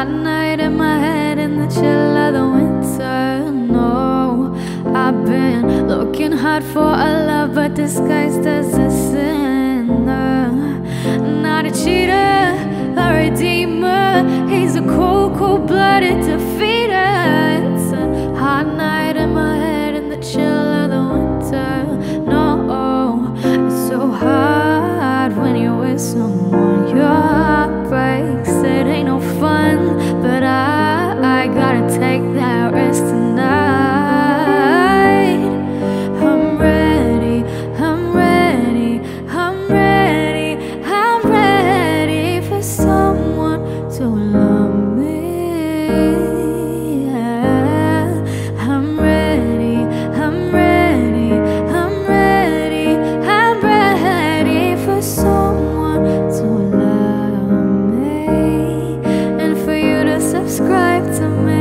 hot night in my head in the chill of the winter. No, I've been looking hard for a love, but disguised as a sinner. Not a cheater a redeemer, he's a cold, cold blooded. Subscribe to me.